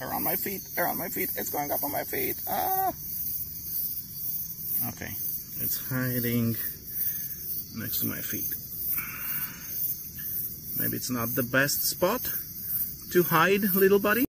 around my feet, around my feet. It's going up on my feet. Ah. Okay, it's hiding next to my feet. Maybe it's not the best spot to hide, little buddy.